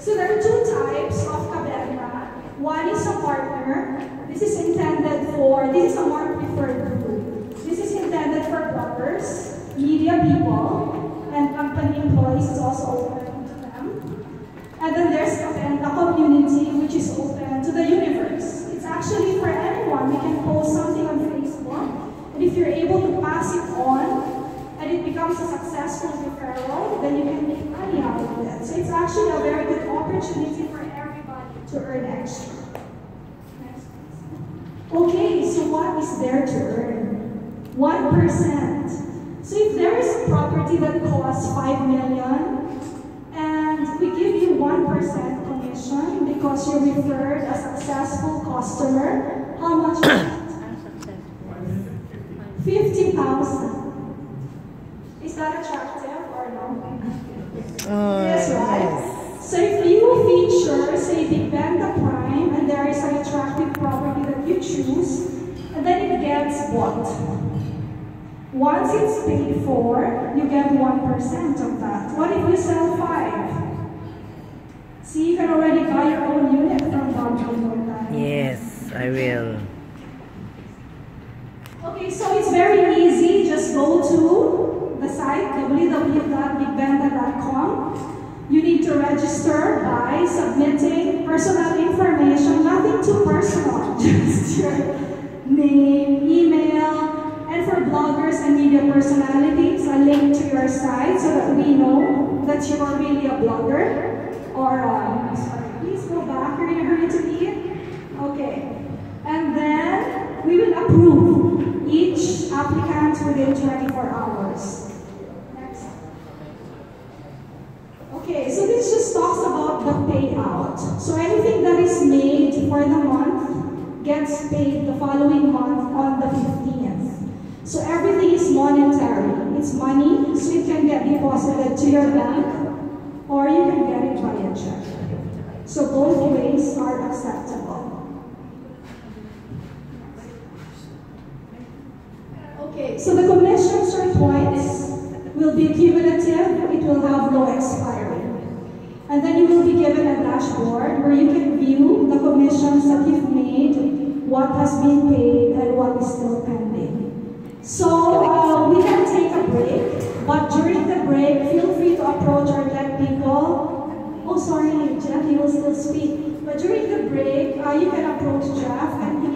So there are two types of kabenta. One is a partner. This is intended for, this is a more preferred group. This is intended for bloggers, media people, and company employees is also open to them. And then there's kabenta community, which is open to the universe. It's actually for anyone. We can post something on Facebook, and if you're able to pass it on, and it becomes a successful referral, then you can So it's actually a very good opportunity for everybody to earn extra. Okay, so what is there to earn? 1%. So if there is a property that costs 5 million, and we give you 1% commission because you referred a successful customer, how much? 50,000. Is that attractive or no? Oh, uh, yes, right? So if you feature, say, BigBenta Prime, and there is an attractive property that you choose, and then it gets what? Once it's paid for, you get 1% of that. What if you sell five? See, you can already buy your own unit from Bob Yes, I will. Okay, so it's very easy. Just go to the site www.bigbenta.com. You need to register by submitting personal information, nothing too personal, just your name, email, and for bloggers and media personalities, a link to your site so that we know that you are really a blogger. Or, uh, sorry, please go back, you're in a hurry to eat. Okay. And then we will approve each applicant within 24 hours. Next. Okay, so this just talks about the payout. So anything that is made for the month gets paid the following month on the 15th. So everything is monetary. It's money, so it can get deposited to your bank or you can get it via check. So both ways are acceptable. Okay, so the commissions or points will be cumulative, it will have no expiry. And then you will be given a dashboard where you can view the commissions that you've made, what has been paid, and what is still pending. So uh, we can take a break, but during the break, feel our deck people. Oh, sorry, Jeff, he will still speak. But during the break, uh, you can approach Jeff and